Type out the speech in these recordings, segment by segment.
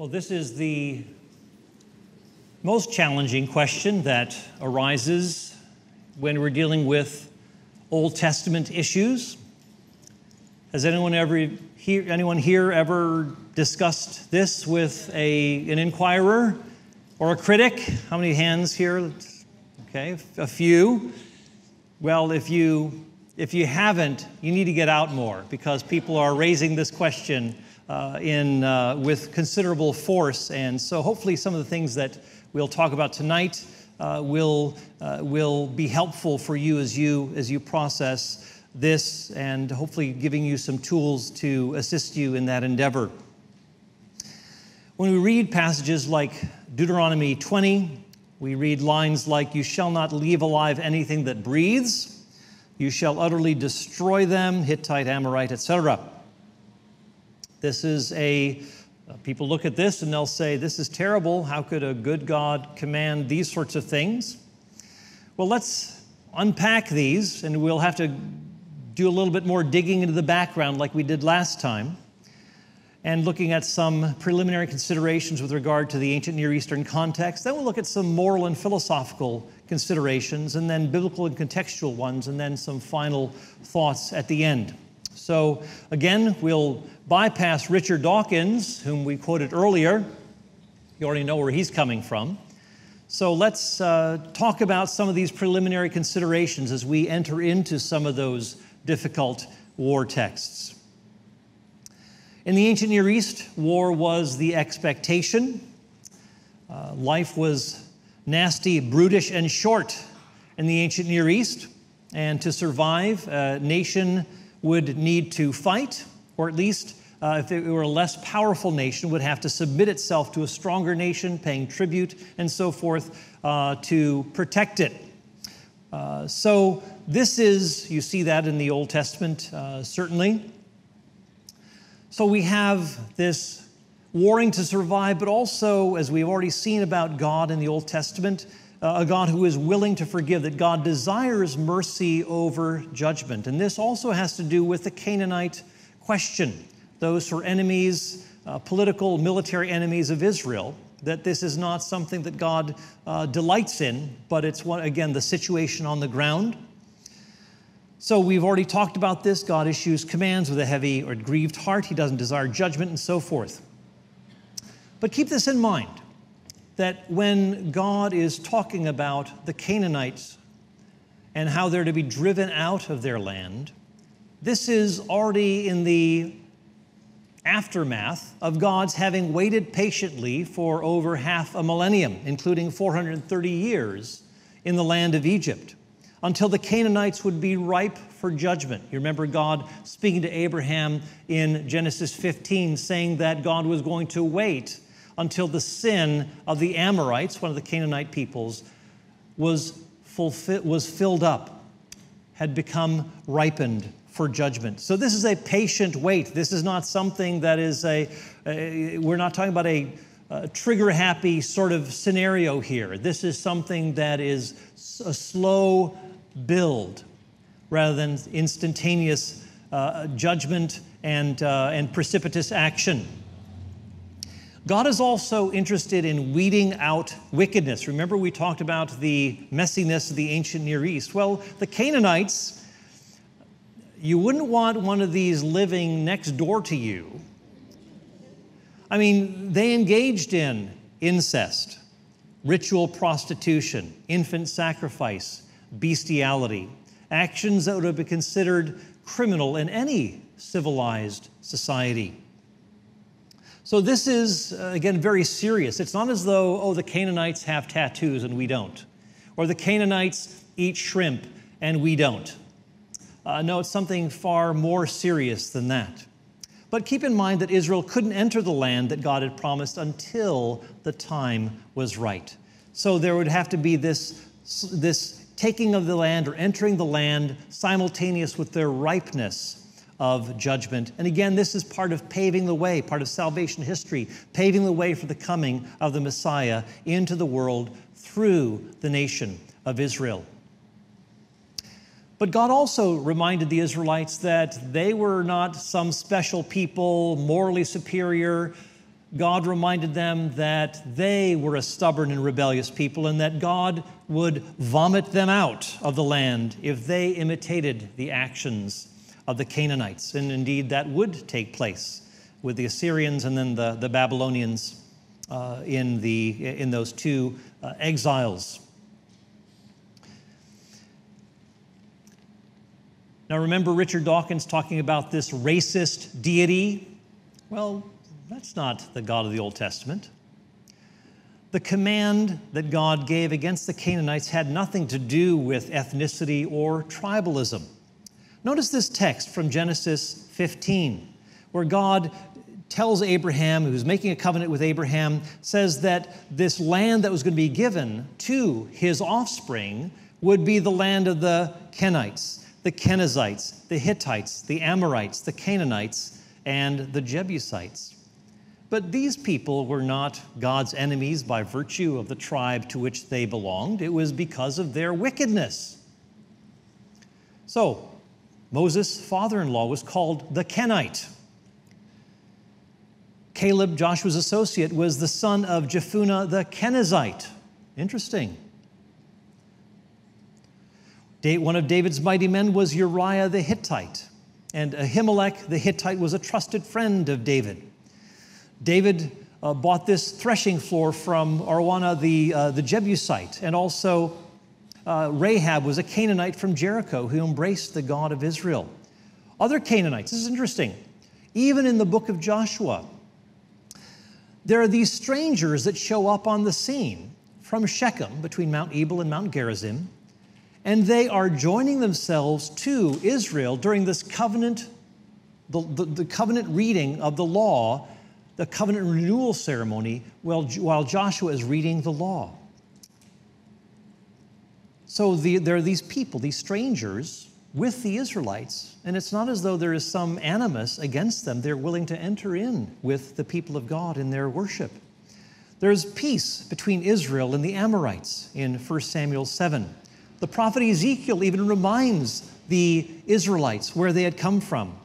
Well, this is the most challenging question that arises when we're dealing with Old Testament issues. Has anyone ever here, anyone here ever discussed this with a, an inquirer or a critic? How many hands here? Okay, a few. Well, if you if you haven't, you need to get out more because people are raising this question in uh, with considerable force, and so hopefully some of the things that we'll talk about tonight uh, will uh, will be helpful for you as you as you process this and hopefully giving you some tools to assist you in that endeavor. When we read passages like Deuteronomy 20, we read lines like, You shall not leave alive anything that breathes, you shall utterly destroy them, Hittite, Amorite, etc. This is a uh, People look at this and they'll say, This is terrible. How could a good God command these sorts of things? Well, let's unpack these, and we'll have to do a little bit more digging into the background like we did last time, and looking at some preliminary considerations with regard to the ancient Near Eastern context. Then we'll look at some moral and philosophical considerations, and then biblical and contextual ones, and then some final thoughts at the end. So, again, we'll bypass Richard Dawkins, whom we quoted earlier. You already know where he's coming from. So let's uh, talk about some of these preliminary considerations as we enter into some of those difficult war texts. In the ancient Near East, war was the expectation. Uh, life was nasty, brutish, and short in the ancient Near East. And to survive, a nation would need to fight, or at least, uh, if it were a less powerful nation, would have to submit itself to a stronger nation, paying tribute and so forth uh, to protect it. Uh, so, this is, you see that in the Old Testament, uh, certainly. So, we have this warring to survive, but also, as we've already seen about God in the Old Testament, uh, a God who is willing to forgive, that God desires mercy over judgment. And this also has to do with the Canaanite question. Those who are enemies, uh, political, military enemies of Israel, that this is not something that God uh, delights in, but it's, one, again, the situation on the ground. So we've already talked about this. God issues commands with a heavy or grieved heart. He doesn't desire judgment and so forth. But keep this in mind that when God is talking about the Canaanites and how they're to be driven out of their land, this is already in the aftermath of God's having waited patiently for over half a millennium, including 430 years in the land of Egypt, until the Canaanites would be ripe for judgment. You remember God speaking to Abraham in Genesis 15, saying that God was going to wait until the sin of the Amorites, one of the Canaanite peoples, was, fulfill, was filled up, had become ripened for judgment. So this is a patient wait. This is not something that is a, a we're not talking about a, a trigger happy sort of scenario here. This is something that is a slow build rather than instantaneous uh, judgment and, uh, and precipitous action. God is also interested in weeding out wickedness. Remember, we talked about the messiness of the ancient Near East. Well, the Canaanites you wouldn't want one of these living next door to you. I mean, they engaged in incest, ritual prostitution, infant sacrifice, bestiality, actions that would have been considered criminal in any civilized society. So, this is, uh, again, very serious. It's not as though, oh, the Canaanites have tattoos and we don't, or the Canaanites eat shrimp and we don't. Uh, no, it's something far more serious than that. But keep in mind that Israel couldn't enter the land that God had promised until the time was right. So there would have to be this, this taking of the land or entering the land simultaneous with their ripeness of judgment. And again, this is part of paving the way, part of salvation history, paving the way for the coming of the Messiah into the world through the nation of Israel. But God also reminded the Israelites that they were not some special people, morally superior, God reminded them that they were a stubborn and rebellious people and that God would vomit them out of the land if they imitated the actions of the Canaanites. And indeed, that would take place with the Assyrians and then the, the Babylonians uh, in, the, in those two uh, exiles. Now, remember Richard Dawkins talking about this racist deity? Well, that's not the God of the Old Testament. The command that God gave against the Canaanites had nothing to do with ethnicity or tribalism. Notice this text from Genesis 15, where God tells Abraham, who's making a covenant with Abraham, says that this land that was going to be given to his offspring would be the land of the Kenites, the Kenizzites, the Hittites, the Amorites, the Canaanites, and the Jebusites. But these people were not God's enemies by virtue of the tribe to which they belonged. It was because of their wickedness. So, Moses' father in law was called the Kenite. Caleb, Joshua's associate, was the son of Jephunneh the Kenizzite. Interesting. One of David's mighty men was Uriah the Hittite, and Ahimelech the Hittite was a trusted friend of David. David uh, bought this threshing floor from Araunah the, uh, the Jebusite, and also uh, Rahab was a Canaanite from Jericho who embraced the God of Israel. Other Canaanites, this is interesting. Even in the book of Joshua, there are these strangers that show up on the scene from Shechem between Mount Ebal and Mount Gerizim, and they are joining themselves to Israel during this covenant, the, the, the covenant reading of the law the covenant renewal ceremony while, while Joshua is reading the law. So the, there are these people, these strangers, with the Israelites, and it's not as though there is some animus against them. They're willing to enter in with the people of God in their worship. There's peace between Israel and the Amorites in 1 Samuel 7. The prophet Ezekiel even reminds the Israelites where they had come from.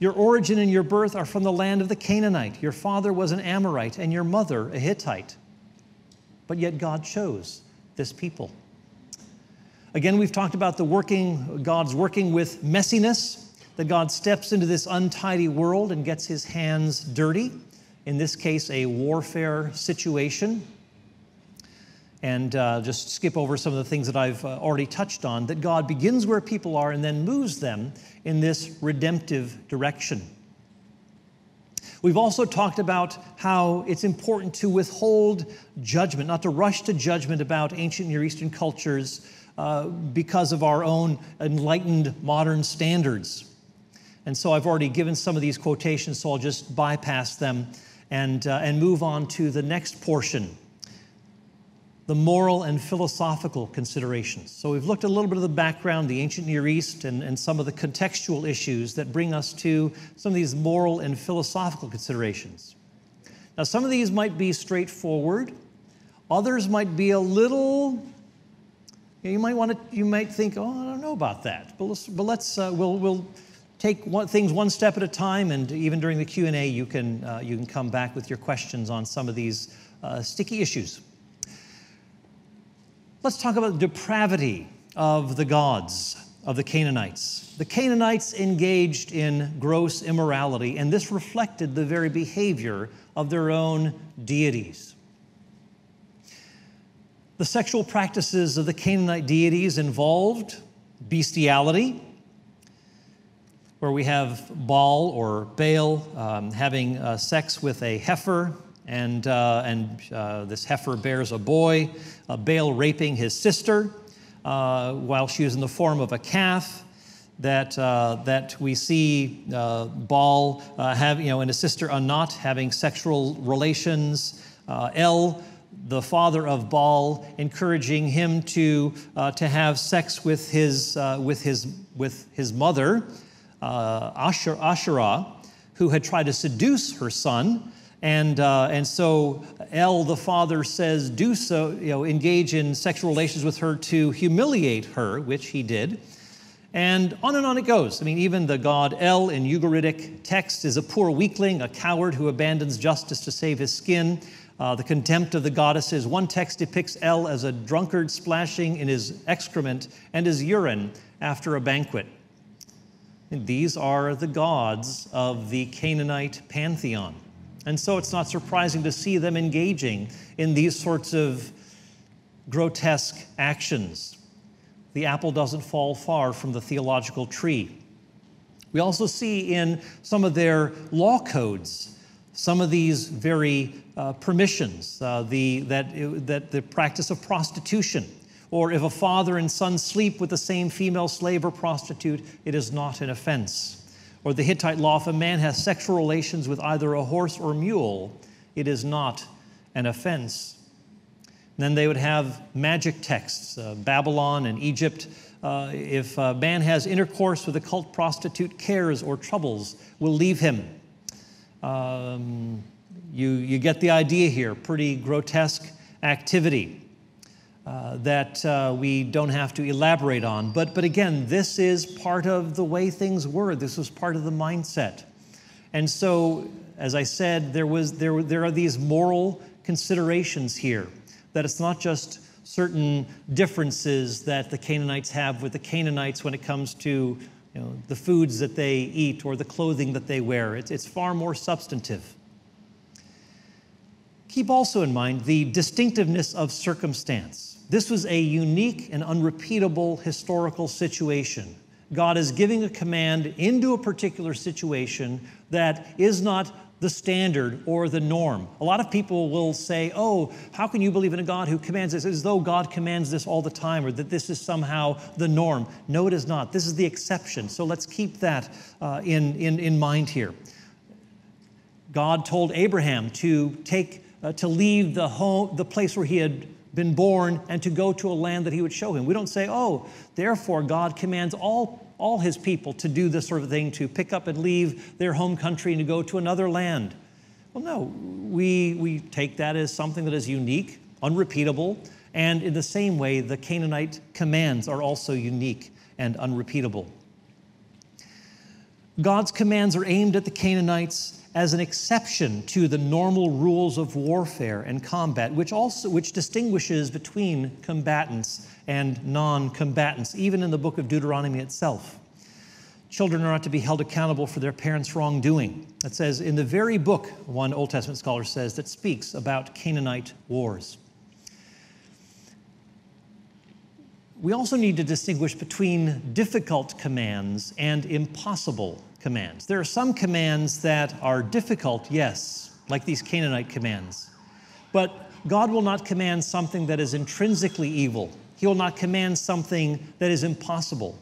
Your origin and your birth are from the land of the Canaanite. Your father was an Amorite and your mother a Hittite. But yet God chose this people. Again, we've talked about the working, God's working with messiness, that God steps into this untidy world and gets his hands dirty. In this case, a warfare situation and uh, just skip over some of the things that I've uh, already touched on, that God begins where people are and then moves them in this redemptive direction. We've also talked about how it's important to withhold judgment, not to rush to judgment about ancient Near Eastern cultures uh, because of our own enlightened modern standards. And so I've already given some of these quotations, so I'll just bypass them and, uh, and move on to the next portion the moral and philosophical considerations. So, we've looked a little bit of the background, the ancient Near East, and, and some of the contextual issues that bring us to some of these moral and philosophical considerations. Now, some of these might be straightforward, others might be a little. You might want to. You might think, "Oh, I don't know about that." But let's. But let's uh, we'll we'll take one, things one step at a time, and even during the Q and A, you can uh, you can come back with your questions on some of these uh, sticky issues. Let's talk about the depravity of the gods of the Canaanites. The Canaanites engaged in gross immorality, and this reflected the very behavior of their own deities. The sexual practices of the Canaanite deities involved bestiality, where we have Baal or Baal um, having uh, sex with a heifer and, uh, and uh, this heifer bears a boy, Baal raping his sister uh, while she was in the form of a calf. That, uh, that we see uh, Baal have, you know, and his sister Anat having sexual relations. El, the father of Baal, encouraging him to, uh, to have sex with his, uh, with his, with his mother, uh, Asherah, who had tried to seduce her son. And, uh, and so El, the father, says, do so, you know, engage in sexual relations with her to humiliate her, which he did. And on and on it goes. I mean, even the god El in Ugaritic text is a poor weakling, a coward who abandons justice to save his skin. Uh, the contempt of the goddesses. One text depicts El as a drunkard splashing in his excrement and his urine after a banquet. And these are the gods of the Canaanite pantheon. And so it's not surprising to see them engaging in these sorts of grotesque actions the apple doesn't fall far from the theological tree. We also see in some of their law codes some of these very uh, permissions, uh, the, that, that the practice of prostitution, or if a father and son sleep with the same female slave or prostitute, it is not an offense. Or the Hittite law, if a man has sexual relations with either a horse or mule, it is not an offense. Then they would have magic texts, uh, Babylon and Egypt. Uh, if a man has intercourse with a cult prostitute, cares or troubles will leave him. Um, you, you get the idea here. Pretty grotesque activity uh, that uh, we don't have to elaborate on. But, but again, this is part of the way things were, this was part of the mindset. And so, as I said, there, was, there, there are these moral considerations here that it's not just certain differences that the Canaanites have with the Canaanites when it comes to you know, the foods that they eat or the clothing that they wear. It's, it's far more substantive. Keep also in mind the distinctiveness of circumstance. This was a unique and unrepeatable historical situation. God is giving a command into a particular situation that is not the standard or the norm. A lot of people will say, Oh, how can you believe in a God who commands this? As though God commands this all the time or that this is somehow the norm. No, it is not. This is the exception. So let's keep that uh, in, in, in mind here. God told Abraham to take, uh, to leave the home, the place where he had been born and to go to a land that he would show him. We don't say, oh, therefore God commands all all his people to do this sort of thing, to pick up and leave their home country and to go to another land. Well, no, we, we take that as something that is unique, unrepeatable, and in the same way, the Canaanite commands are also unique and unrepeatable. God's commands are aimed at the Canaanites as an exception to the normal rules of warfare and combat, which also which distinguishes between combatants and non-combatants, even in the book of Deuteronomy itself. Children are not to be held accountable for their parents' wrongdoing. It says in the very book, one Old Testament scholar says, that speaks about Canaanite wars. We also need to distinguish between difficult commands and impossible commands. There are some commands that are difficult, yes, like these Canaanite commands. But God will not command something that is intrinsically evil. He will not command something that is impossible.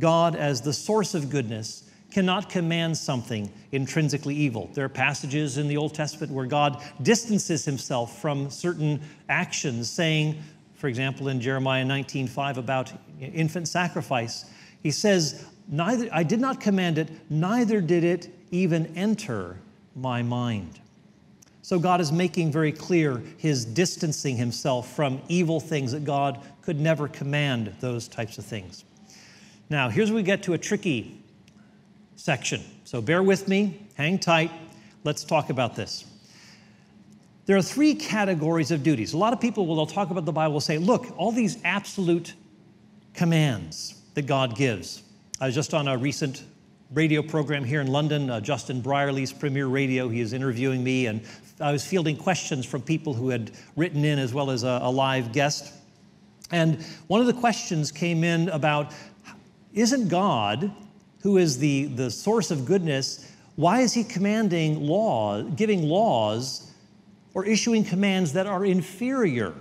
God, as the source of goodness, cannot command something intrinsically evil. There are passages in the Old Testament where God distances himself from certain actions, saying, for example, in Jeremiah 19:5 about infant sacrifice, he says, neither, I did not command it, neither did it even enter my mind. So God is making very clear his distancing himself from evil things, that God could never command those types of things. Now, here's where we get to a tricky section. So bear with me, hang tight. Let's talk about this. There are three categories of duties. A lot of people, will talk about the Bible, will say, look, all these absolute commands that God gives. I was just on a recent radio program here in London, uh, Justin Brierley's Premier Radio. He is interviewing me, and I was fielding questions from people who had written in as well as a, a live guest. And one of the questions came in about Isn't God, who is the, the source of goodness, why is he commanding law, giving laws, or issuing commands that are inferior?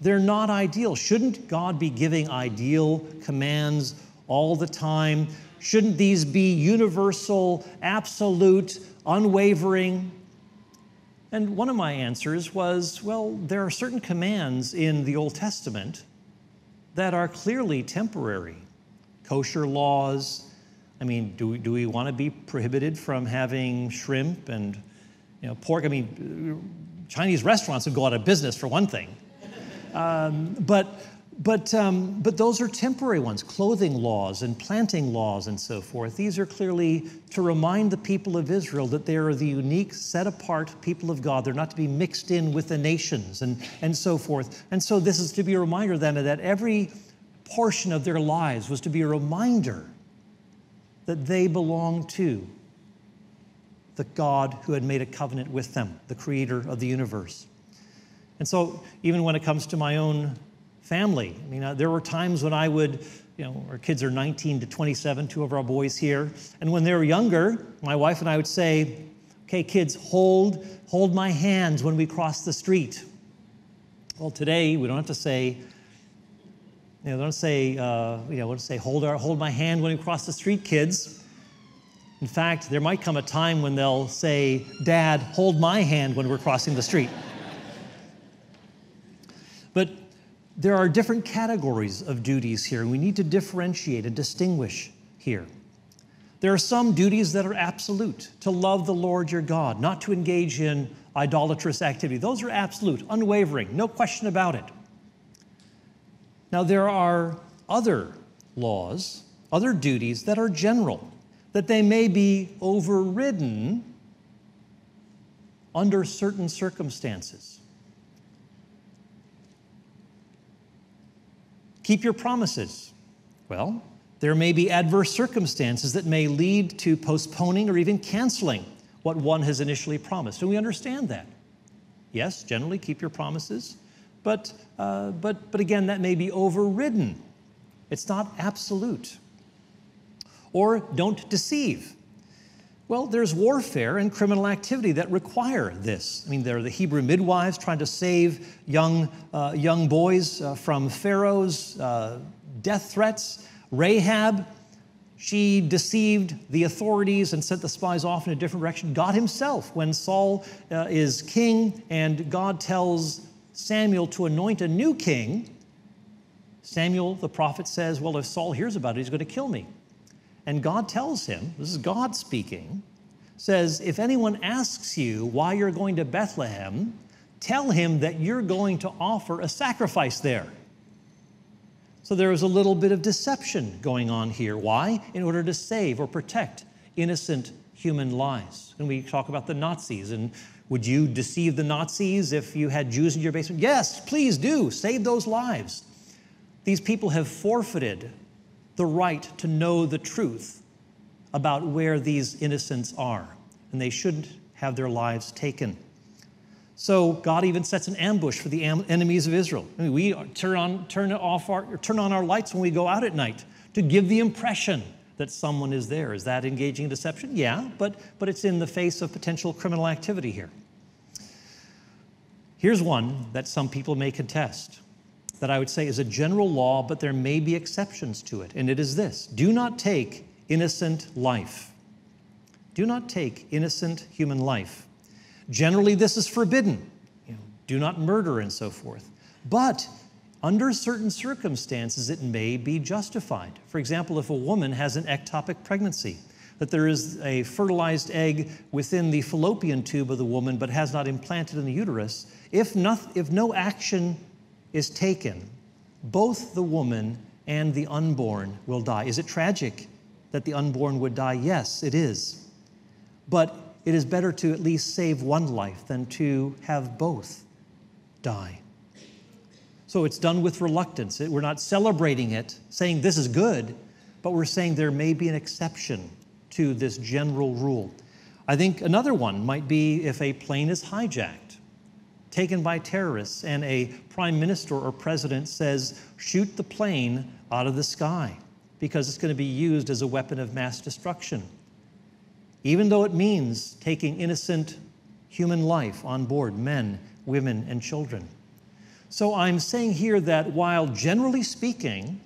They're not ideal. Shouldn't God be giving ideal commands all the time? Shouldn't these be universal, absolute, unwavering? And one of my answers was well, there are certain commands in the Old Testament that are clearly temporary. Kosher laws. I mean, do we, do we want to be prohibited from having shrimp and you know, pork? I mean, Chinese restaurants would go out of business for one thing. Um, but but, um, but those are temporary ones clothing laws and planting laws and so forth. These are clearly to remind the people of Israel that they are the unique, set apart people of God. They're not to be mixed in with the nations and, and so forth. And so, this is to be a reminder then that every portion of their lives was to be a reminder that they belong to the God who had made a covenant with them, the creator of the universe. And so, even when it comes to my own family. I mean, uh, there were times when I would, you know, our kids are 19 to 27, two of our boys here. And when they were younger, my wife and I would say, okay, kids, hold, hold my hands when we cross the street. Well, today we don't have to say, you know, don't say, uh, you know, don't say, hold, our, hold my hand when we cross the street, kids. In fact, there might come a time when they'll say, Dad, hold my hand when we're crossing the street. but there are different categories of duties here. We need to differentiate and distinguish here. There are some duties that are absolute to love the Lord your God, not to engage in idolatrous activity. Those are absolute, unwavering, no question about it. Now, there are other laws, other duties that are general, that they may be overridden under certain circumstances. Keep your promises. Well, there may be adverse circumstances that may lead to postponing or even canceling what one has initially promised. And we understand that. Yes, generally keep your promises, but, uh, but, but again, that may be overridden. It's not absolute. Or don't deceive. Well, there's warfare and criminal activity that require this. I mean, there are the Hebrew midwives trying to save young, uh, young boys uh, from Pharaoh's uh, death threats. Rahab, she deceived the authorities and sent the spies off in a different direction. God Himself, when Saul uh, is king and God tells Samuel to anoint a new king, Samuel, the prophet, says, Well, if Saul hears about it, he's going to kill me. And God tells him, this is God speaking, says, If anyone asks you why you're going to Bethlehem, tell him that you're going to offer a sacrifice there. So there is a little bit of deception going on here. Why? In order to save or protect innocent human lives. And we talk about the Nazis and would you deceive the Nazis if you had Jews in your basement? Yes, please do. Save those lives. These people have forfeited the right to know the truth about where these innocents are, and they shouldn't have their lives taken. So God even sets an ambush for the am- enemies of Israel. I mean, we turn on, turn off our, turn on our lights when we go out at night to give the impression that someone is there. Is that engaging in deception? Yeah, but, but it's in the face of potential criminal activity here. Here's one that some people may contest that I would say is a general law, but there may be exceptions to it. And it is this do not take innocent life. Do not take innocent human life. Generally, this is forbidden. You know, do not murder and so forth. But under certain circumstances, it may be justified. For example, if a woman has an ectopic pregnancy, that there is a fertilized egg within the fallopian tube of the woman but has not implanted in the uterus, if, not, if no action is taken, both the woman and the unborn will die. Is it tragic that the unborn would die? Yes, it is. But it is better to at least save one life than to have both die. So it's done with reluctance. We're not celebrating it, saying this is good, but we're saying there may be an exception to this general rule. I think another one might be if a plane is hijacked taken by terrorists, and a prime minister or president says, shoot the plane out of the sky because it's going to be used as a weapon of mass destruction. Even though it means taking innocent human life on board men, women, and children. So I'm saying here that while generally speaking,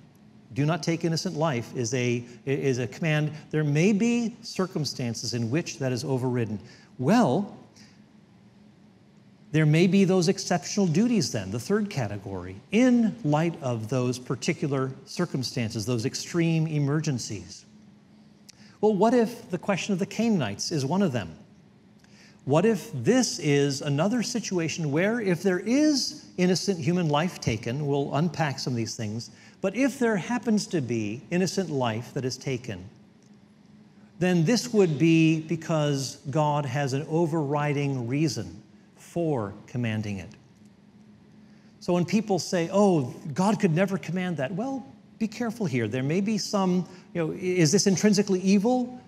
do not take innocent life is a, is a command, there may be circumstances in which that is overridden. Well, there may be those exceptional duties, then, the third category, in light of those particular circumstances, those extreme emergencies. Well, what if the question of the Canaanites is one of them? What if this is another situation where, if there is innocent human life taken, we'll unpack some of these things, but if there happens to be innocent life that is taken, then this would be because God has an overriding reason for commanding it. So when people say, oh, God could never command that, well, be careful here. There may be some, you know, is this intrinsically evil?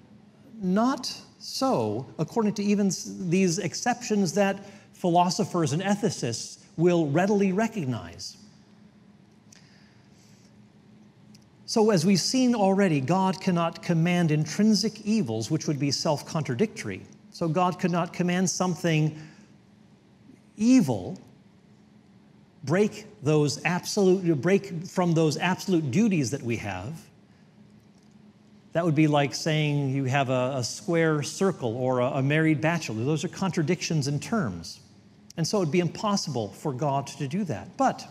Not so, according to even these exceptions that philosophers and ethicists will readily recognize. So, as we've seen already, God cannot command intrinsic evils, which would be self contradictory. So, God could not command something evil, break those absolute, break from those absolute duties that we have, that would be like saying you have a, a square circle or a, a married bachelor. Those are contradictions in terms. And so it would be impossible for God to do that. But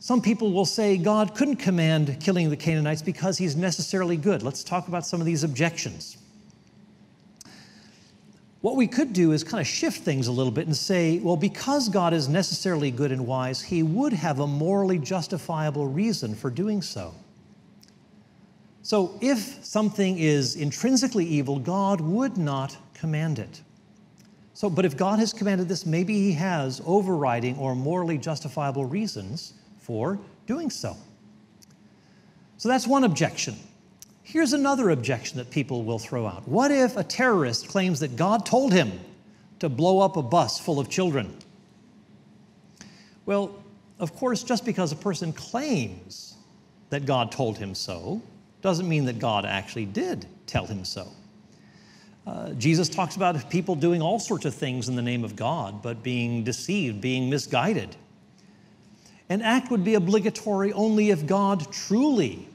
some people will say God couldn't command killing the Canaanites because he's necessarily good. Let's talk about some of these objections. What we could do is kind of shift things a little bit and say, well, because God is necessarily good and wise, he would have a morally justifiable reason for doing so. So, if something is intrinsically evil, God would not command it. So, but if God has commanded this, maybe He has overriding or morally justifiable reasons for doing so. So, that's one objection. Here's another objection that people will throw out. What if a terrorist claims that God told him to blow up a bus full of children? Well, of course, just because a person claims that God told him so, doesn't mean that God actually did tell him so. Uh, Jesus talks about people doing all sorts of things in the name of God, but being deceived, being misguided. An act would be obligatory only if God truly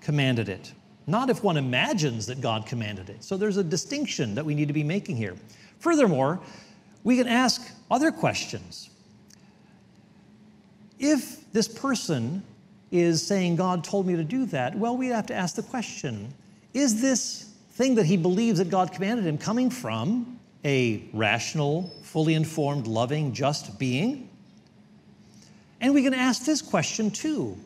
commanded it, not if one imagines that God commanded it. So there's a distinction that we need to be making here. Furthermore, we can ask other questions. If this person is saying, God told me to do that, well, we have to ask the question is this thing that he believes that God commanded him coming from a rational, fully informed, loving, just being? And we can ask this question too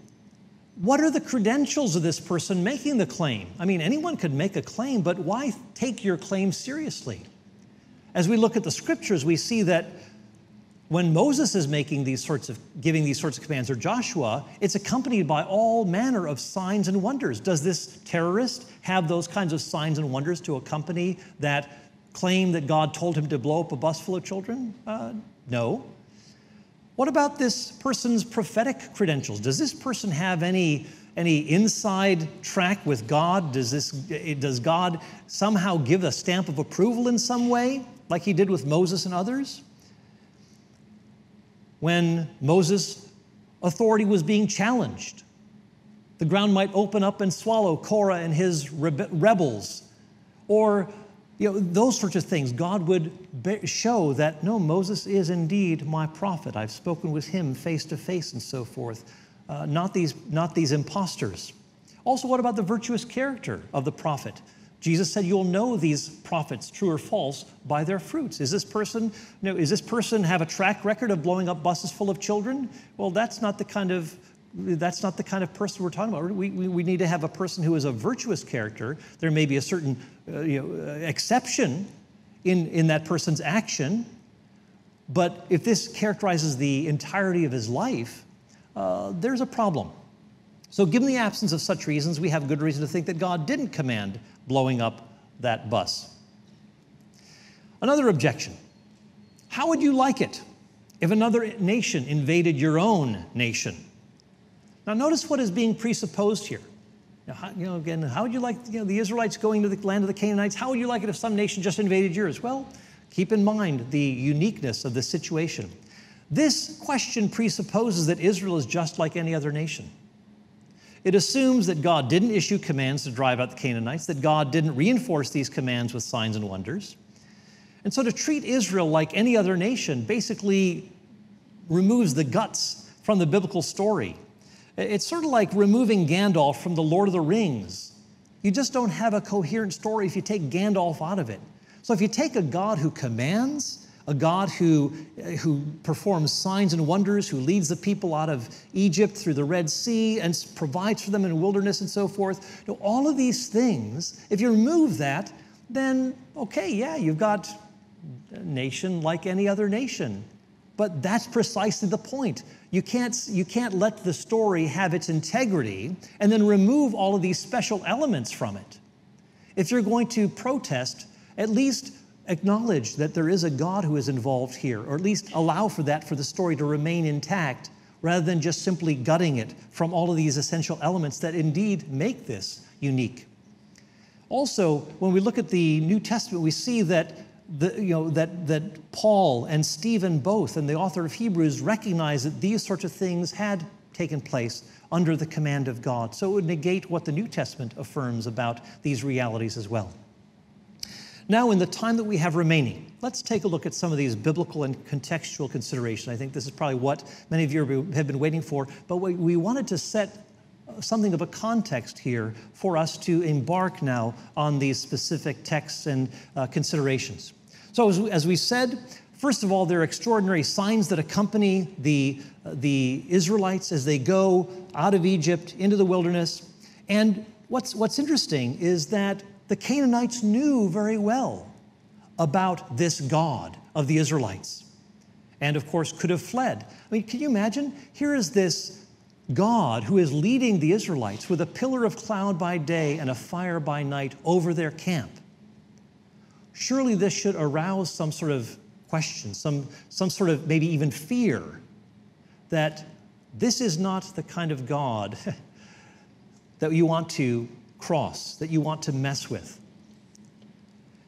What are the credentials of this person making the claim? I mean, anyone could make a claim, but why take your claim seriously? As we look at the scriptures, we see that when Moses is making these sorts of giving these sorts of commands or Joshua, it's accompanied by all manner of signs and wonders. Does this terrorist have those kinds of signs and wonders to accompany that claim that God told him to blow up a bus full of children? Uh, no. What about this person's prophetic credentials? Does this person have any any inside track with God? Does this does God somehow give a stamp of approval in some way, like he did with Moses and others? when Moses' authority was being challenged. The ground might open up and swallow Korah and his rebels, or you know, those sorts of things. God would show that, no, Moses is indeed my prophet. I've spoken with him face to face and so forth, uh, not, these, not these imposters. Also, what about the virtuous character of the prophet? Jesus said, You'll know these prophets, true or false, by their fruits. Is this person, you know, is this person have a track record of blowing up buses full of children? Well, that's not the kind of that's not the kind of person we're talking about. We, we, we need to have a person who is a virtuous character. There may be a certain uh, you know, uh, exception in, in that person's action, but if this characterizes the entirety of his life, uh, there's a problem. So, given the absence of such reasons, we have good reason to think that God didn't command blowing up that bus. Another objection How would you like it if another nation invaded your own nation? Now, notice what is being presupposed here. Now, you know, again, how would you like you know, the Israelites going to the land of the Canaanites? How would you like it if some nation just invaded yours? Well, keep in mind the uniqueness of the situation. This question presupposes that Israel is just like any other nation. It assumes that God didn't issue commands to drive out the Canaanites, that God didn't reinforce these commands with signs and wonders. And so to treat Israel like any other nation basically removes the guts from the biblical story. It's sort of like removing Gandalf from the Lord of the Rings. You just don't have a coherent story if you take Gandalf out of it. So if you take a God who commands, a God who, uh, who performs signs and wonders, who leads the people out of Egypt through the Red Sea and provides for them in the wilderness and so forth, you know, all of these things, if you remove that, then okay, yeah, you've got a nation like any other nation. But that's precisely the point. You can't, you can't let the story have its integrity and then remove all of these special elements from it. If you're going to protest, at least acknowledge that there is a God who is involved here, or at least allow for that for the story to remain intact rather than just simply gutting it from all of these essential elements that indeed make this unique. Also, when we look at the New Testament, we see that the, you know, that, that Paul and Stephen both, and the author of Hebrews, recognize that these sorts of things had taken place under the command of God. So it would negate what the New Testament affirms about these realities as well. Now, in the time that we have remaining, let's take a look at some of these biblical and contextual considerations. I think this is probably what many of you have been waiting for, but we wanted to set something of a context here for us to embark now on these specific texts and uh, considerations. So, as we, as we, said, first of all, there are extraordinary signs that accompany the, uh, the Israelites as they go out of Egypt into the wilderness. And what's, what's interesting is that the Canaanites knew very well about this God of the Israelites. And of course, could have fled. I mean, can you imagine? Here is this God, who is leading the Israelites with a pillar of cloud by day and a fire by night over their camp. Surely this should arouse some sort of question, some, some sort of maybe even fear that this is not the kind of God that you want to cross, that you want to mess with.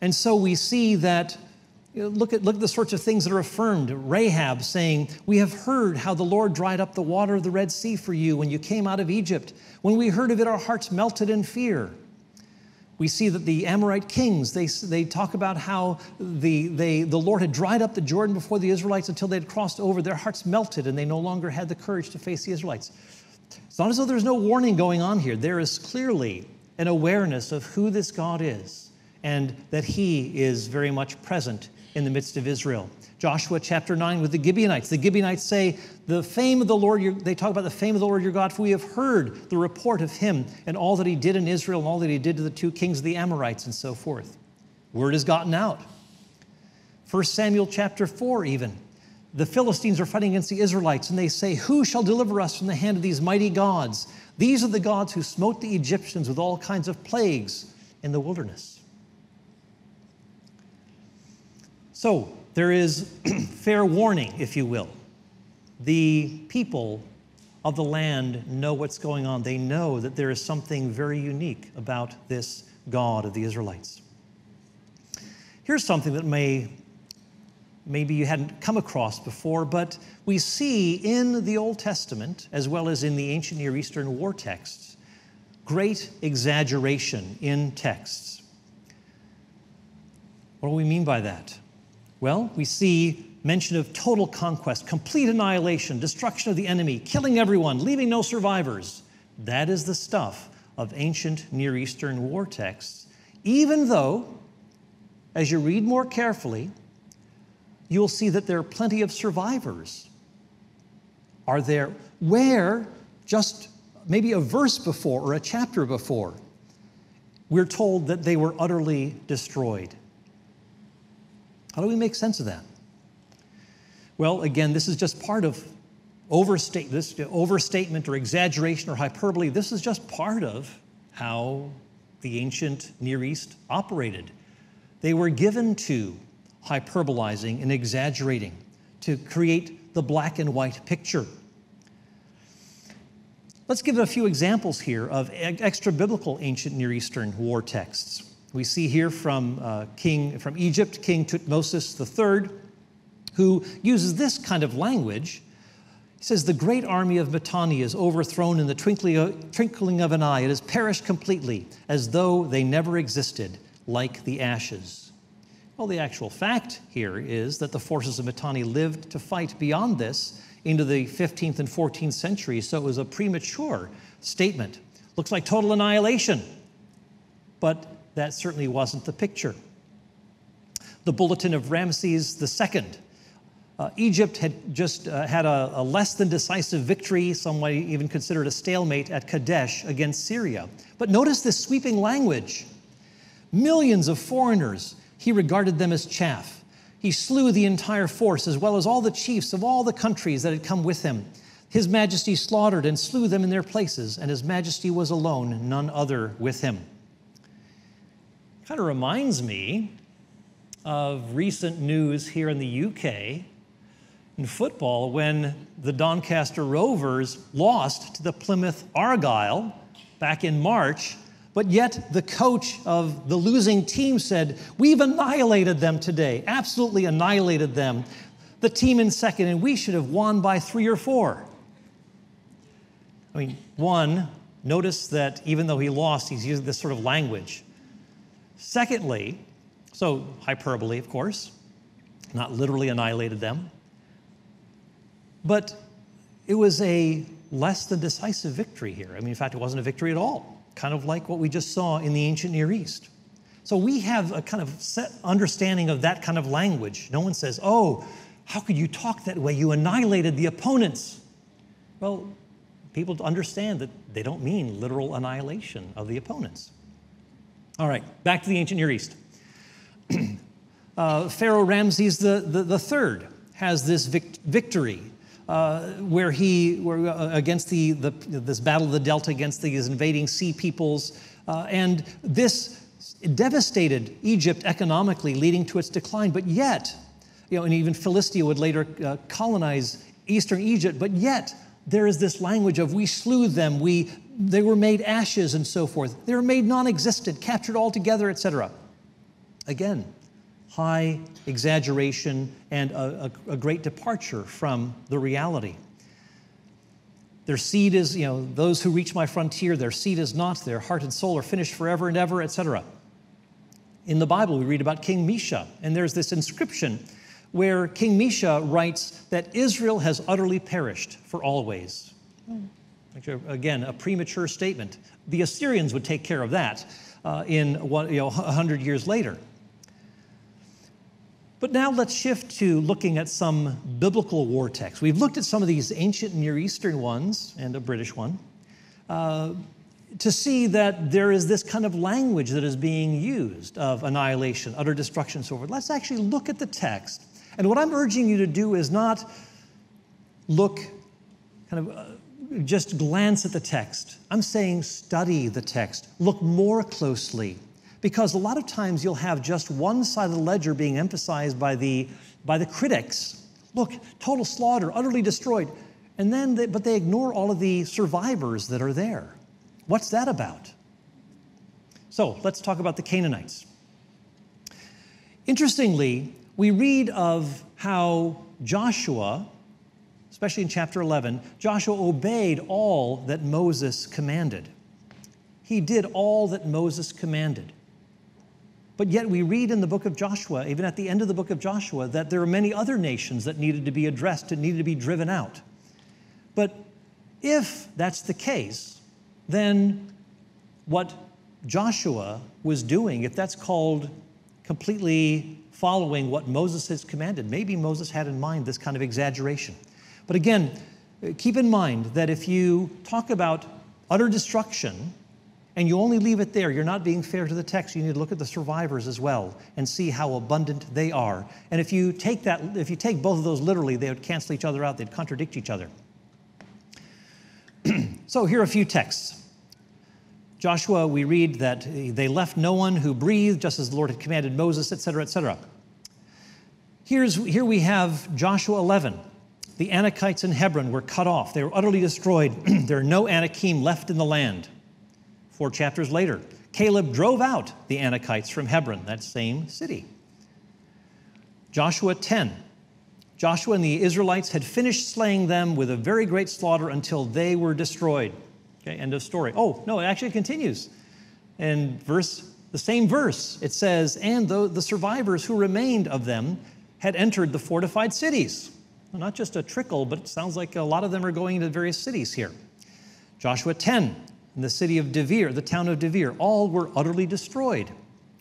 And so we see that look, at, look at the sorts of things that are affirmed. Rahab saying, We have heard how the Lord dried up the water of the Red Sea for you when you came out of Egypt. When we heard of it, our hearts melted in fear. We see that the Amorite kings, they, they talk about how the, they, the Lord had dried up the Jordan before the Israelites until they had crossed over. Their hearts melted and they no longer had the courage to face the Israelites. It's not as though there's no warning going on here. There is clearly an awareness of who this God is and that He is very much present in the midst of Israel. Joshua chapter 9 with the Gibeonites. The Gibeonites say, The fame of the Lord, your, they talk about the fame of the Lord your God, for we have heard the report of him and all that he did in Israel and all that he did to the two kings of the Amorites and so forth. Word has gotten out. 1 Samuel chapter 4, even. The Philistines are fighting against the Israelites, and they say, Who shall deliver us from the hand of these mighty gods? These are the gods who smote the Egyptians with all kinds of plagues in the wilderness. So there is fair warning, if you will. The people of the land know what's going on. They know that there is something very unique about this God of the Israelites. Here's something that may maybe you hadn't come across before, but we see in the Old Testament, as well as in the ancient Near Eastern war texts, great exaggeration in texts. What do we mean by that? Well, we see mention of total conquest, complete annihilation, destruction of the enemy, killing everyone, leaving no survivors. That is the stuff of ancient Near Eastern war texts, even though, as you read more carefully, you'll see that there are plenty of survivors. Are there where just maybe a verse before or a chapter before, we're told that they were utterly destroyed? How do we make sense of that? Well, again, this is just part of overstate, this overstatement or exaggeration or hyperbole. This is just part of how the ancient Near East operated. They were given to hyperbolizing and exaggerating to create the black and white picture. Let's give a few examples here of extra biblical ancient Near Eastern war texts. We see here from uh, King from Egypt, King Tutmosis III, who uses this kind of language. He says, The great army of Mitanni is overthrown in the twinkling of an eye. It has perished completely, as though they never existed, like the ashes. Well, the actual fact here is that the forces of Mitanni lived to fight beyond this into the 15th and 14th centuries, so it was a premature statement. Looks like total annihilation. But that certainly wasn't the picture. the bulletin of Ramses II. Uh, Egypt had just uh, had a, a, less than decisive victory, some might even consider it a stalemate at Kadesh against Syria. But notice this sweeping language. Millions of foreigners, he regarded them as chaff. He slew the entire force, as well as all the chiefs of all the countries that had come with him. His majesty slaughtered and slew them in their places, and his majesty was alone, none other with him. Kind of reminds me of recent news here in the UK in football when the Doncaster Rovers lost to the Plymouth Argyle back in March, but yet the coach of the losing team said, We've annihilated them today, absolutely annihilated them. The team in second, and we should have won by three or four. I mean, one, notice that even though he lost, he's using this sort of language. Secondly, so hyperbole, of course, not literally annihilated them. But it was a less than decisive victory here. I mean, in fact, it wasn't a victory at all, kind of like what we just saw in the ancient Near East. So we have a kind of set understanding of that kind of language. No one says, oh, how could you talk that way? You annihilated the opponents. Well, people understand that they don't mean literal annihilation of the opponents. All right, back to the ancient Near East. uh, Pharaoh Ramses the, the, the third has this vic- victory uh, where he, where, uh, against the, the, this battle of the Delta against these invading sea peoples. Uh, and this devastated Egypt economically, leading to its decline. But yet, you know, and even Philistia would later uh, colonize eastern Egypt, but yet there is this language of we slew them, we, they were made ashes and so forth. They were made non existent, captured altogether, etc. Again, high exaggeration and a, a, a, great departure from the reality. Their seed is, you know, those who reach my frontier, their seed is not, their heart and soul are finished forever and ever, etc. In the Bible, we read about King Mesha, and there's this inscription where King Mesha writes that Israel has utterly perished for always. Hmm. Again, a premature statement. The Assyrians would take care of that uh, in one, you know, 100 years later. But now let's shift to looking at some biblical war texts. We've looked at some of these ancient Near Eastern ones and a British one uh, to see that there is this kind of language that is being used of annihilation, utter destruction, so forth. Let's actually look at the text. And what I'm urging you to do is not look kind of uh, just glance at the text. I'm saying study the text, look more closely because a lot of times you'll have just one side of the ledger being emphasized by the, by the critics. Look, total slaughter, utterly destroyed. And then, they, but they ignore all of the survivors that are there. What's that about? So let's talk about the Canaanites. Interestingly, we read of how Joshua, especially in chapter 11, Joshua obeyed all that Moses commanded. He did all that Moses commanded. But yet we read in the book of Joshua, even at the end of the book of Joshua, that there are many other nations that needed to be addressed and needed to be driven out. But if that's the case, then what Joshua was doing, if that's called completely following what Moses has commanded, maybe Moses had in mind this kind of exaggeration. But again, uh, keep in mind that if you talk about utter destruction, and you only leave it there, you're not being fair to the text. You need to look at the survivors as well and see how abundant they are. And if you take that, if you take both of those literally, they would cancel each other out, they'd contradict each other. so here are a few texts. Joshua, we read that they left no one who breathed, just as the Lord had commanded Moses, etc., etc. Here's, here we have Joshua 11. The Anakites in Hebron were cut off, they were utterly destroyed. there are no Anakim left in the land. Four chapters later, Caleb drove out the Anakites from Hebron, that same city. Joshua 10. Joshua and the Israelites had finished slaying them with a very great slaughter until they were destroyed. Okay, end of story. Oh, no, it actually continues. And verse, the same verse, it says, And the, the survivors who remained of them had entered the fortified cities. Not just a trickle, but it sounds like a lot of them are going into various cities here. Joshua 10, in the city of Debir, the town of Debir, all were utterly destroyed.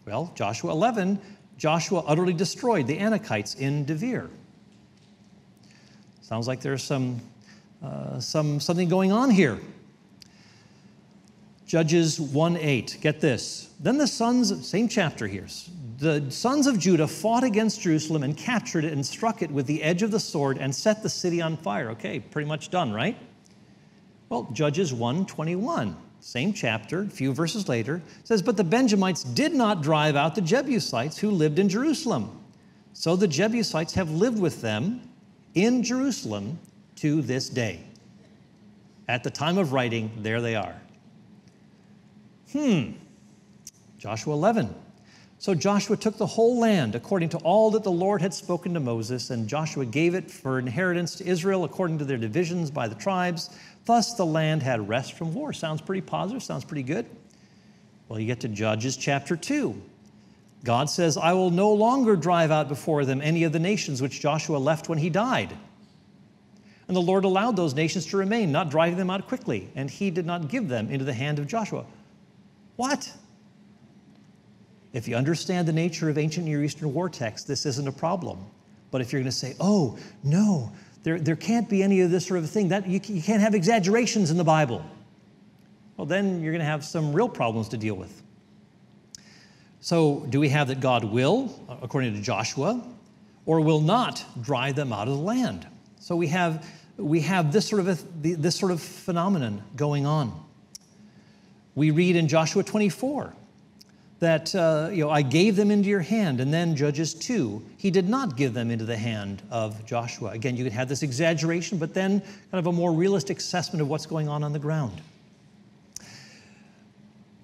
Well, Joshua 11 Joshua utterly destroyed the Anakites in Debir. Sounds like there's some, uh, some, something going on here. Judges 1 8. Get this. Then the sons, same chapter here, the sons of Judah fought against Jerusalem and captured it and struck it with the edge of the sword and set the city on fire. Okay, pretty much done, right? Well, Judges 1 21 same chapter, a few verses later, says, But the Benjamites did not drive out the Jebusites who lived in Jerusalem. So the Jebusites have lived with them in Jerusalem to this day. At the time of writing, there they are. Hmm. Joshua 11. So Joshua took the whole land according to all that the Lord had spoken to Moses, and Joshua gave it for inheritance to Israel according to their divisions by the tribes. Thus the land had rest from war. Sounds pretty positive, sounds pretty good. Well, you get to Judges chapter 2. God says, I will no longer drive out before them any of the nations which Joshua left when he died. And the Lord allowed those nations to remain, not driving them out quickly, and he did not give them into the hand of Joshua. What? If you understand the nature of ancient Near Eastern war texts, this isn't a problem. But if you're going to say, oh, no, there, there can't be any of this sort of thing. That, you, you can't have exaggerations in the Bible. Well, then you're going to have some real problems to deal with. So, do we have that God will, according to Joshua, or will not drive them out of the land? So we have, we have this, sort of a, this sort of phenomenon going on. We read in Joshua 24 that uh, you know, I gave them into your hand. And then Judges 2, he did not give them into the hand of Joshua. Again, you could have this exaggeration, but then kind of a more realistic assessment of what's going on on the ground.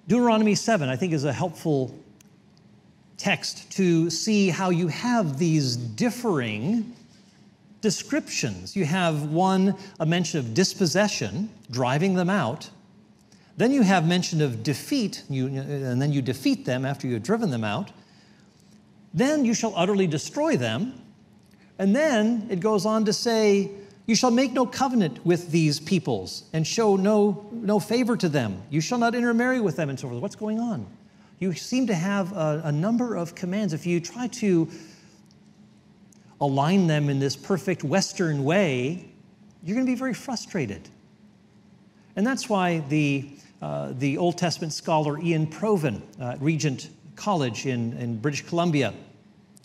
Deuteronomy 7, I think, is a helpful text to see how you have these differing descriptions. You have one, a mention of dispossession, driving them out, then you have mention of defeat, you, and then you defeat them after you have driven them out. Then you shall utterly destroy them. And then it goes on to say, You shall make no covenant with these peoples and show no, no favor to them. You shall not intermarry with them, and so forth. What's going on? You seem to have a, a number of commands. If you try to align them in this perfect Western way, you're going to be very frustrated. And that's why the uh, the Old Testament scholar Iain Provan uh, at Regent College in, in British Columbia,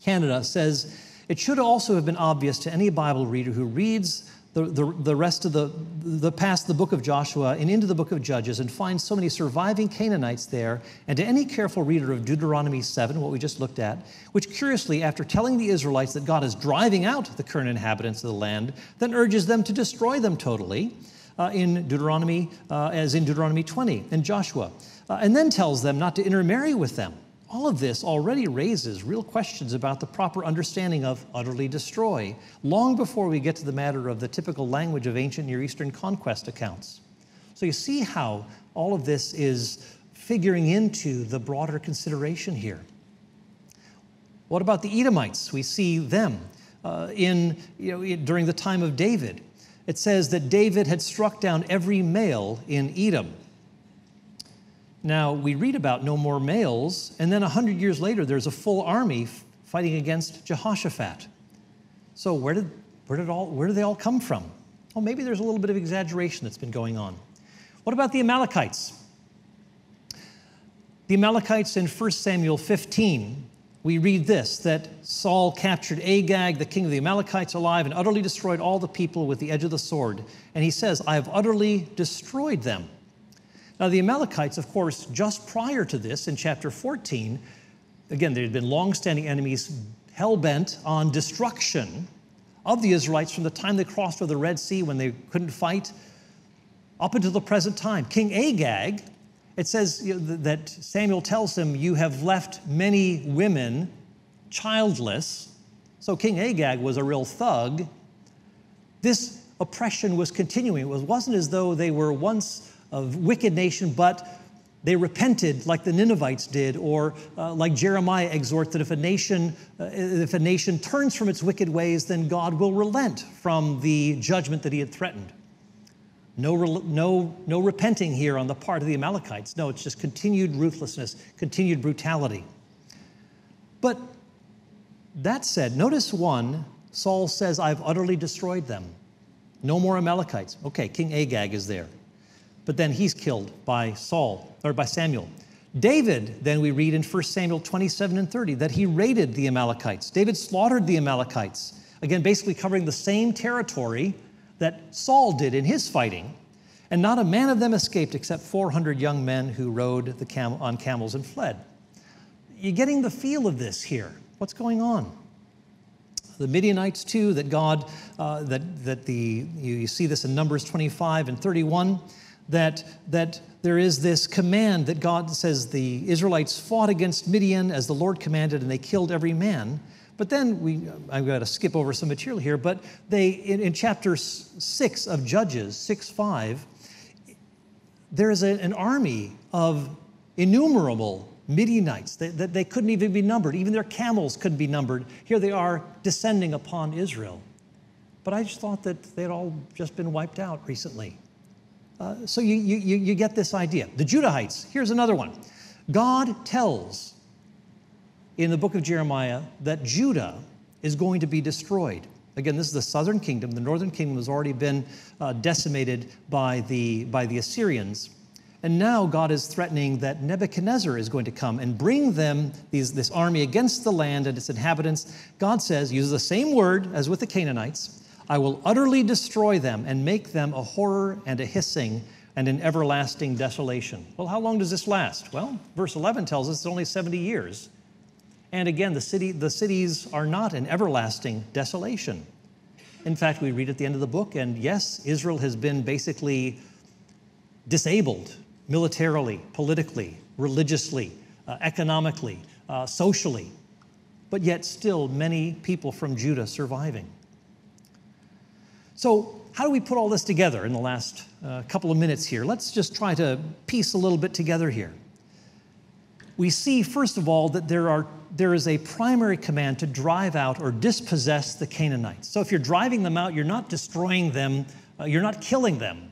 Canada, says it should also have been obvious to any Bible reader who reads the, the, the rest of the, the past the book of Joshua and into the book of Judges and finds so many surviving Canaanites there, and to any careful reader of Deuteronomy 7, what we just looked at, which curiously, after telling the Israelites that God is driving out the current inhabitants of the land, then urges them to destroy them totally uh, in Deuteronomy, uh, as in Deuteronomy 20 and Joshua, uh, and then tells them not to intermarry with them. All of this already raises real questions about the proper understanding of utterly destroy, long before we get to the matter of the typical language of ancient Near Eastern conquest accounts. So you see how all of this is figuring into the broader consideration here. What about the Edomites? We see them uh, in, you know, during the time of David it says that David had struck down every male in Edom. Now, we read about no more males, and then 100 years later, there's a full army fighting against Jehoshaphat. So, where did, where did, all, where did they all come from? Well, maybe there's a little bit of exaggeration that's been going on. What about the Amalekites? The Amalekites in 1 Samuel 15 we read this that Saul captured Agag, the king of the Amalekites, alive and utterly destroyed all the people with the edge of the sword. And he says, I have utterly destroyed them. Now, the Amalekites, of course, just prior to this, in chapter 14, again, there had been long-standing enemies hell bent on destruction of the Israelites from the time they crossed over the Red Sea when they couldn't fight up until the present time. King Agag, it says you know, that Samuel tells him, You have left many women childless. So King Agag was a real thug. This oppression was continuing. It wasn't as though they were once a wicked nation, but they repented like the Ninevites did, or uh, like Jeremiah exhorts that if a nation uh, if a nation turns from its wicked ways, then God will relent from the judgment that He had threatened. No, no, no repenting here on the part of the Amalekites. No, it's just continued ruthlessness, continued brutality. But That said, notice one, Saul says, I've utterly destroyed them. No more Amalekites. Okay, King Agag is there. But then he's killed by Saul, or by Samuel. David, then we read in 1 Samuel 27 and 30 that he raided the Amalekites. David slaughtered the Amalekites. Again, basically covering the same territory that Saul did in his fighting. And not a man of them escaped except 400 young men who rode the cam- on camels and fled. You're getting the feel of this here. What's going on? The Midianites, too, that God, uh, that, that the, you, you see this in Numbers 25 and 31, that, that there is this command that God says the Israelites fought against Midian as the Lord commanded, and they killed every man. But then we, I've got to skip over some material here, but they, in, in chapter 6 of Judges, 6 5, there is a, an army of innumerable Midianites. They, they, they couldn't even be numbered. Even their camels couldn't be numbered. Here they are descending upon Israel. But I just thought that they'd all just been wiped out recently. Uh, so you, you, you get this idea. The Judahites, here's another one. God tells in the book of Jeremiah that Judah is going to be destroyed. Again, this is the southern kingdom. The northern kingdom has already been uh, decimated by the, by the Assyrians. And now God is threatening that Nebuchadnezzar is going to come and bring them, these, this army against the land and its inhabitants. God says, uses the same word as with the Canaanites I will utterly destroy them and make them a horror and a hissing and an everlasting desolation. Well, how long does this last? Well, verse 11 tells us it's only 70 years. And again, the, city, the cities are not an everlasting desolation. In fact, we read at the end of the book, and yes, Israel has been basically disabled militarily, politically, religiously, uh, economically, uh, socially, but yet still many people from Judah surviving. So, how do we put all this together in the last uh, couple of minutes here? Let's just try to piece a little bit together here. We see, first of all, that there, are, there is a primary command to drive out or dispossess the Canaanites. So, if you're driving them out, you're not destroying them, uh, you're not killing them.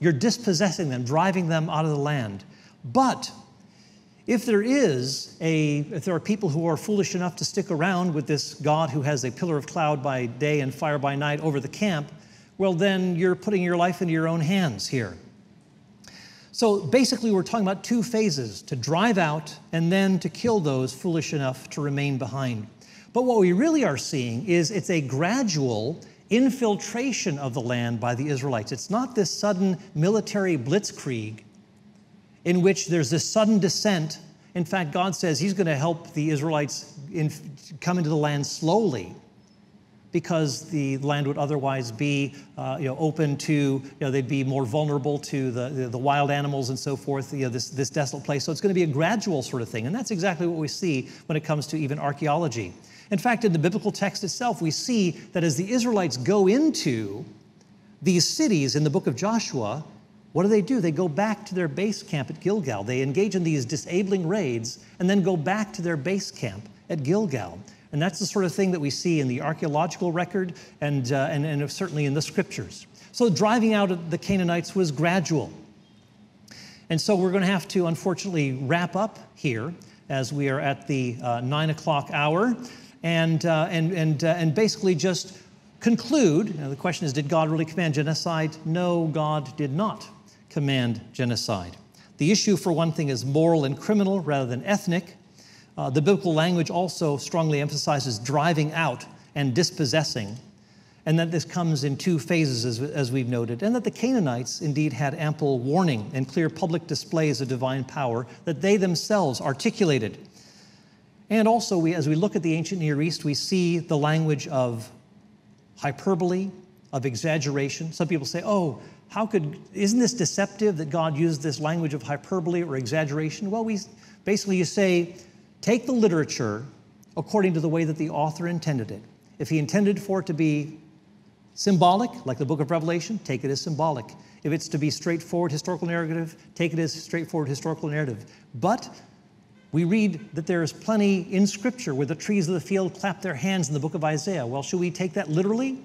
You're dispossessing them, driving them out of the land. But if there is a, if there are people who are foolish enough to stick around with this God who has a pillar of cloud by day and fire by night over the camp, well, then you're putting your life into your own hands here. So basically, we're talking about two phases to drive out and then to kill those foolish enough to remain behind. But what we really are seeing is it's a gradual infiltration of the land by the Israelites. It's not this sudden military blitzkrieg in which there's this sudden descent. In fact, God says He's going to help the Israelites in, come into the land slowly because the land would otherwise be uh, you know, open to, you know, they'd be more vulnerable to the, the, the, wild animals and so forth, you know, this, this desolate place. So it's going to be a gradual sort of thing. And that's exactly what we see when it comes to even archaeology. In fact, in the biblical text itself, we see that as the Israelites go into these cities in the book of Joshua, what do they do? They go back to their base camp at Gilgal. They engage in these disabling raids and then go back to their base camp at Gilgal. And that's the sort of thing that we see in the archaeological record and, uh, and, and certainly in the scriptures. So driving out of the Canaanites was gradual. And so we're going to have to, unfortunately, wrap up here as we are at the uh, nine o'clock hour and, uh, and, and, uh, and basically just conclude. The question is Did God really command genocide? No, God did not command genocide. The issue, for one thing, is moral and criminal rather than ethnic. Uh, the biblical language also strongly emphasizes driving out and dispossessing, and that this comes in two phases, as, as we've noted, and that the Canaanites indeed had ample warning and clear public displays of divine power that they themselves articulated and also, we, as we look at the ancient Near East, we see the language of hyperbole, of exaggeration. Some people say, oh, how could, isn't this deceptive that God used this language of hyperbole or exaggeration? Well, we basically you say, take the literature according to the way that the author intended it. If he intended for it to be symbolic, like the book of Revelation, take it as symbolic. If it's to be straightforward historical narrative, take it as straightforward historical narrative. But we read that there is plenty in Scripture where the trees of the field clap their hands in the book of Isaiah. Well, should we take that literally?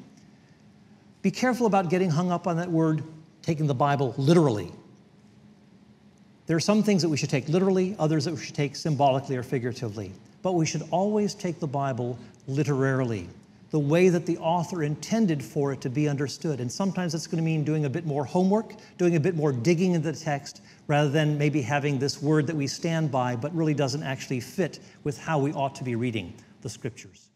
Be careful about getting hung up on that word, taking the Bible literally. There are some things that we should take literally, others that we should take symbolically or figuratively. But we should always take the Bible literarily, the way that the author intended for it to be understood. And sometimes it's going to mean doing a bit more homework, doing a bit more digging into the text, rather than maybe having this word that we stand by but really doesn't actually fit with how we ought to be reading the scriptures.